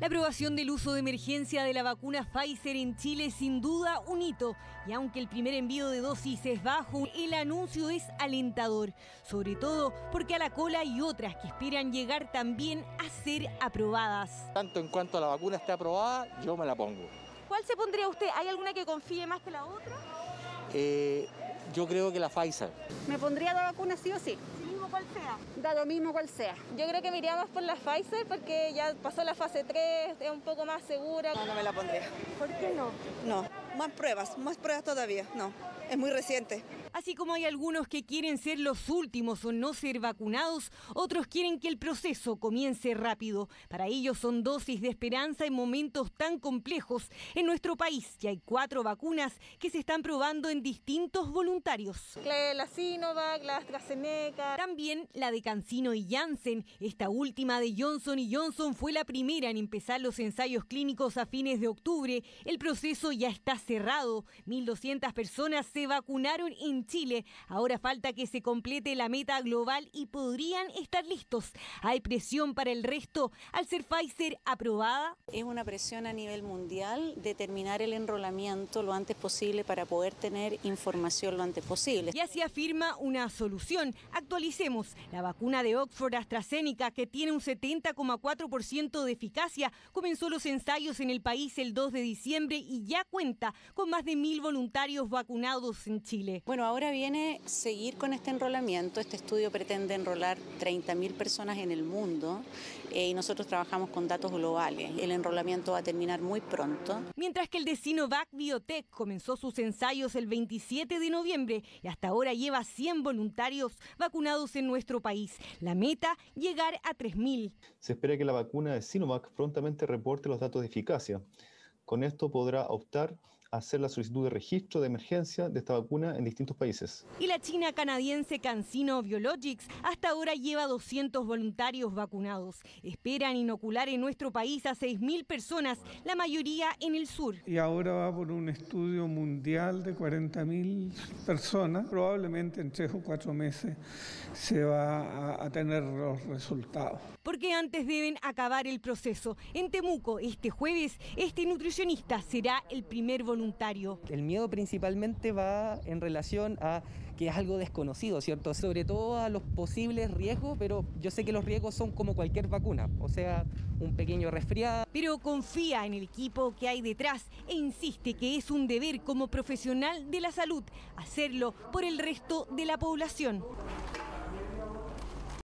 La aprobación del uso de emergencia de la vacuna Pfizer en Chile es sin duda un hito y aunque el primer envío de dosis es bajo, el anuncio es alentador, sobre todo porque a la cola hay otras que esperan llegar también a ser aprobadas. Tanto en cuanto a la vacuna esté aprobada, yo me la pongo. ¿Cuál se pondría usted? ¿Hay alguna que confíe más que la otra? Eh, yo creo que la Pfizer. Me pondría la vacuna sí o sí cual sea. Da lo mismo cual sea. Yo creo que me iría más por la Pfizer porque ya pasó la fase 3, es un poco más segura. No, no me la pondría. ¿Por qué no? No, más pruebas, más pruebas todavía, no. Es muy reciente. Así como hay algunos que quieren ser los últimos o no ser vacunados, otros quieren que el proceso comience rápido. Para ellos son dosis de esperanza en momentos tan complejos. En nuestro país ya hay cuatro vacunas que se están probando en distintos voluntarios. La Sinovac, la AstraZeneca. También la de Cancino y Janssen. Esta última de Johnson y Johnson fue la primera en empezar los ensayos clínicos a fines de octubre. El proceso ya está cerrado. 1.200 personas se vacunaron en Chile. Ahora falta que se complete la meta global y podrían estar listos. ¿Hay presión para el resto al ser Pfizer aprobada? Es una presión a nivel mundial de terminar el enrolamiento lo antes posible para poder tener información lo antes posible. Y así afirma una solución. Actualicemos la vacuna de Oxford AstraZeneca que tiene un 70,4% de eficacia. Comenzó los ensayos en el país el 2 de diciembre y ya cuenta con más de mil voluntarios vacunados en Chile. Bueno, ahora viene seguir con este enrolamiento. Este estudio pretende enrolar 30.000 personas en el mundo eh, y nosotros trabajamos con datos globales. El enrolamiento va a terminar muy pronto. Mientras que el de Sinovac Biotech comenzó sus ensayos el 27 de noviembre y hasta ahora lleva 100 voluntarios vacunados en nuestro país. La meta, llegar a 3.000. Se espera que la vacuna de Sinovac prontamente reporte los datos de eficacia. Con esto podrá optar hacer la solicitud de registro de emergencia de esta vacuna en distintos países. Y la China canadiense CanSino Biologics hasta ahora lleva 200 voluntarios vacunados. Esperan inocular en nuestro país a 6.000 personas, la mayoría en el sur. Y ahora va por un estudio mundial de 40.000 personas. Probablemente en tres o cuatro meses se va a, a tener los resultados. Porque antes deben acabar el proceso. En Temuco, este jueves, este nutricionista será el primer voluntario el miedo principalmente va en relación a que es algo desconocido, ¿cierto? Sobre todo a los posibles riesgos, pero yo sé que los riesgos son como cualquier vacuna, o sea, un pequeño resfriado. Pero confía en el equipo que hay detrás e insiste que es un deber como profesional de la salud hacerlo por el resto de la población.